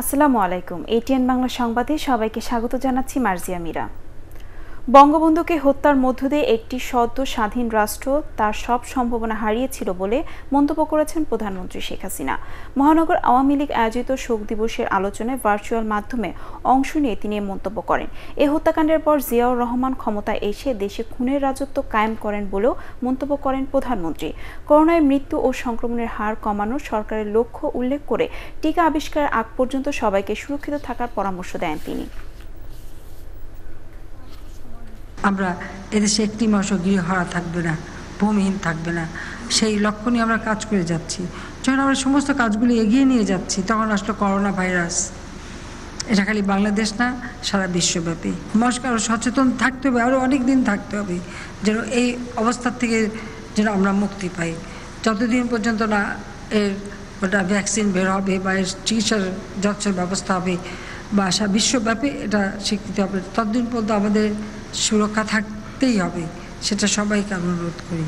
আসসালামু আলাইকুম। এটিএন বাংলা সংবাদে সবাইকে স্বাগত জানাচ্ছি মার্জিয়া মীরা। বঙ্গবন্ধুকে হত্যার মধ্য দিয়ে একটি সদ্য স্বাধীন রাষ্ট্র তার সব সম্ভাবনা হারিয়েছিল বলে মন্তব্য করেছেন প্রধানমন্ত্রী শেখ হাসিনা। মহানগর আওয়ামী লীগ আয়োজিত শোক দিবসের আলোচনায় ভার্চুয়াল মাধ্যমে অংশ নিয়ে তিনি মন্তব্য করেন। এ হত্যাকাণ্ডের পর জিয়াউর রহমান ক্ষমতায় এসে দেশে খুনের রাজত্ব কায়েম করেন বলেও মন্তব্য করেন প্রধানমন্ত্রী। করোনায় মৃত্যু ও সংক্রমণের হার কমানোর সরকারের লক্ষ্য উল্লেখ করে টিকা আবিষ্কারের আগ পর্যন্ত সবাইকে সুরক্ষিত থাকার পরামর্শ দেন তিনি। আমরা এদেশে একটি মাসও গৃহহারা থাকবে না, ভূমিহীন থাকবে না। সেই লক্ষ্য নিয়ে আমরা কাজ করে যাচ্ছি। যখন আমরা সমস্ত কাজগুলি এগিয়ে নিয়ে যাচ্ছি, তখন আসলো করোনা ভাইরাস। এটা খালি বাংলাদেশ না, সারা বিশ্বব্যাপী। মানুষকে আরও সচেতন থাকতে হবে আরও অনেক দিন থাকতে হবে, যেন এই অবস্থার থেকে যেন আমরা মুক্তি পাই। যতদিন পর্যন্ত না এর ওটা ভ্যাকসিন বের হবে বা এর চিকিৎসার যথেষ্ট ব্যবস্থা হবে বা বিশ্বব্যাপী এটা স্বীকৃতি হবে। ততদিন পর্যন্ত আমাদের সুরক্ষা থাকতেই হবে, সেটা সবাইকে অনুরোধ করি।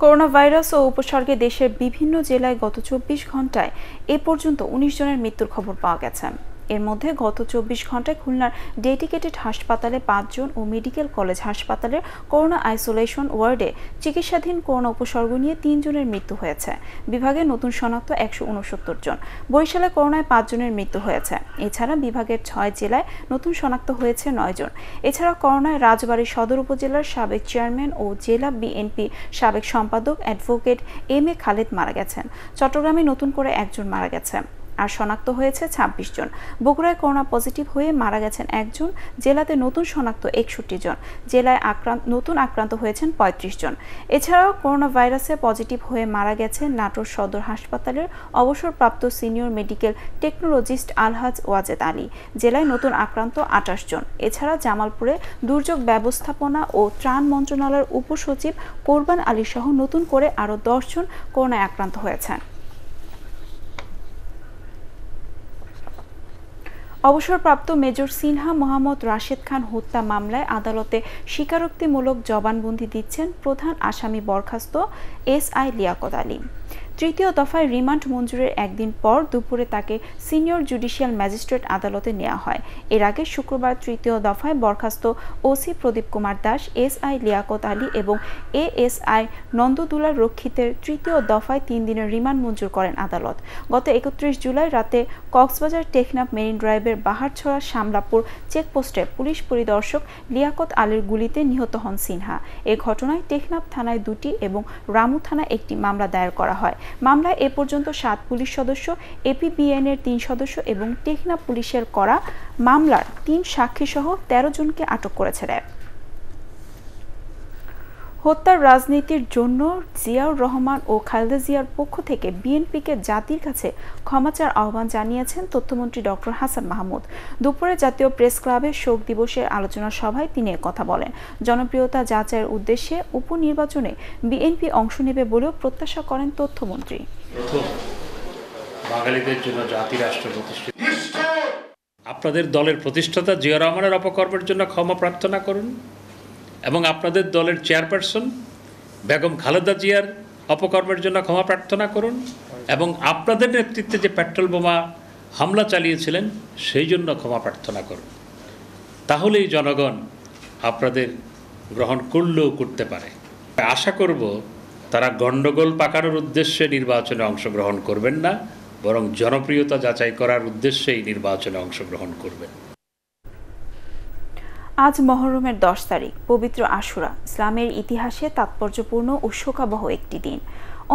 করোনা ভাইরাস ও উপসর্গে দেশের বিভিন্ন জেলায় গত চব্বিশ ঘন্টায় এ পর্যন্ত উনিশ জনের মৃত্যুর খবর পাওয়া গেছে। এর মধ্যে গত চব্বিশ ঘন্টায় খুলনার ডেডিকেটেড হাসপাতালে পাঁচজন ও মেডিকেল কলেজ হাসপাতালের করোনা আইসোলেশন ওয়ার্ডে চিকিৎসাধীন করোনা উপসর্গ নিয়ে তিনজনের মৃত্যু হয়েছে। বিভাগে নতুন শনাক্ত একশো উনসত্তর জন। বরিশালে করোনায় পাঁচজনের মৃত্যু হয়েছে। এছাড়া বিভাগের ছয় জেলায় নতুন শনাক্ত হয়েছে নয় জন। এছাড়া করোনায় রাজবাড়ী সদর উপজেলার সাবেক চেয়ারম্যান ও জেলা বিএনপি সাবেক সম্পাদক অ্যাডভোকেট এম এ খালেদ মারা গেছেন। চট্টগ্রামে নতুন করে একজন মারা গেছে আর শনাক্ত হয়েছে ২৬ জন। বগুড়ায় করোনা পজিটিভ হয়ে মারা গেছেন একজন, জেলাতে নতুন শনাক্ত একষট্টি জন, জেলায় আক্রান্ত, নতুন আক্রান্ত হয়েছেন ৩৫ জন। এছাড়াও করোনা ভাইরাসে পজিটিভ হয়ে মারা গেছেন নাটোর সদর হাসপাতালের অবসরপ্রাপ্ত সিনিয়র মেডিকেল টেকনোলজিস্ট আলহাজ ওয়াজেদ আলী, জেলায় নতুন আক্রান্ত আটাশ জন। এছাড়া জামালপুরে দুর্যোগ ব্যবস্থাপনা ও ত্রাণ মন্ত্রণালয়ের উপসচিব কোরবান আলী সহ নতুন করে আরও জন করোনায় আক্রান্ত হয়েছেন। অবসরপ্রাপ্ত মেজর সিনহা মোহাম্মদ রাশেদ খান হত্যা মামলায় আদালতে স্বীকারোক্তিমূলক জবানবন্দি দিচ্ছেন প্রধান আসামি বরখাস্ত এস আই লিয়াকত আলী। তৃতীয় দফায় রিমান্ড মঞ্জুরের একদিন পর দুপুরে তাকে সিনিয়র জুডিশিয়াল ম্যাজিস্ট্রেট আদালতে নেওয়া হয়। এর আগে শুক্রবার তৃতীয় দফায় বরখাস্ত OC Pradip Kumar Das, S I Liaquat Ali এবং এ এস আই নন্দদুলার রক্ষিতের তৃতীয় দফায় তিন দিনের রিমান্ড মঞ্জুর করেন আদালত। গত একত্রিশ জুলাই রাতে কক্সবাজার টেকনাফ মেরিন ড্রাইভের বাহারছড়া শামলাপুর চেকপোস্টে পুলিশ পরিদর্শক লিয়াকত আলীর গুলিতে নিহত হন সিনহা। এ ঘটনায় টেকনাফ থানায় দুটি এবং রামু থানায় একটি মামলা দায়ের করা হয়। মামলায় এ পর্যন্ত সাত পুলিশ সদস্য এপিবিএনের তিন সদস্য এবং টেকনা পুলিশের করা মামলার তিন সাক্ষী সহ তেরো জনকে আটক করেছে র্যাব। হত্যার রাজনীতির জন্য জিয়াউর রহমান ও খালেদা জিয়ার পক্ষ থেকে বিএনপিকে জাতির কাছে ক্ষমাচার আহ্বান জানিয়েছেন তথ্যমন্ত্রী ডক্টর হাসান মাহমুদ। দুপুরে জাতীয় প্রেস ক্লাবে শোক দিবসের আলোচনা সভায় তিনি কথা বলেন। জনপ্রিয়তা যাচাইয়ের উদ্দেশ্যে উপনির্বাচনে বিএনপি অংশ নেবে বলেও প্রত্যাশা করেন তথ্যমন্ত্রী। বাঙালিদের জন্য জাতি রাষ্ট্র প্রতিষ্ঠিত। আপনাদের দলের প্রতিষ্ঠাতা জিয়া রহমানের অপকর্মের জন্য ক্ষমা প্রার্থনা করুন। এবং আপনাদের দলের চেয়ারপারসন বেগম খালেদা জিয়ার অপকর্মের জন্য ক্ষমা প্রার্থনা করুন এবং আপনাদের নেতৃত্বে যে পেট্রোল বোমা হামলা চালিয়েছিলেন, সেই জন্য ক্ষমা প্রার্থনা করুন। তাহলেই জনগণ আপনাদের গ্রহণ করলেও করতে পারে। আশা করব তারা গণ্ডগোল পাকানোর উদ্দেশ্যে নির্বাচনে অংশগ্রহণ করবেন না, বরং জনপ্রিয়তা যাচাই করার উদ্দেশ্যেই নির্বাচনে অংশগ্রহণ করবেন। আজ মহরমের দশ তারিখ, পবিত্র আশুরা, ইসলামের ইতিহাসে তাৎপর্যপূর্ণ ও শোকাবহ একটি দিন।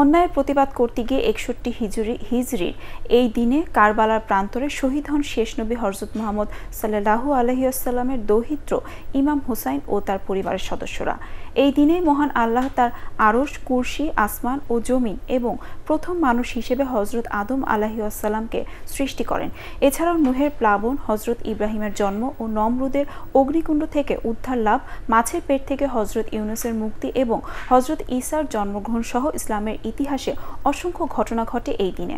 অন্যায়ের প্রতিবাদ করতে গিয়ে একষট্টি হিজুরি হিজরির এই দিনে কারবালার প্রান্তরে শহীদ হন শেষ নবী হরজত মোহাম্মদ সাল্লাহু আলহিউসাল্লামের দৌহিত্র ইমাম হুসাইন ও তার পরিবারের সদস্যরা। এই দিনেই মহান আল্লাহ তার আরস কুরসি, আসমান ও জমিন এবং প্রথম মানুষ হিসেবে হজরত আদম আলাহিউসাল্লামকে সৃষ্টি করেন। এছাড়াও নুহের প্লাবন হজরত ইব্রাহিমের জন্ম ও নমরুদের অগ্নিকুণ্ড থেকে উদ্ধার লাভ, মাছের পেট থেকে হজরত ইউনুসের মুক্তি এবং হজরত ইসার জন্মগ্রহণ সহ ইসলামের ইতিহাসে অসংখ্য ঘটনা ঘটে এই দিনে।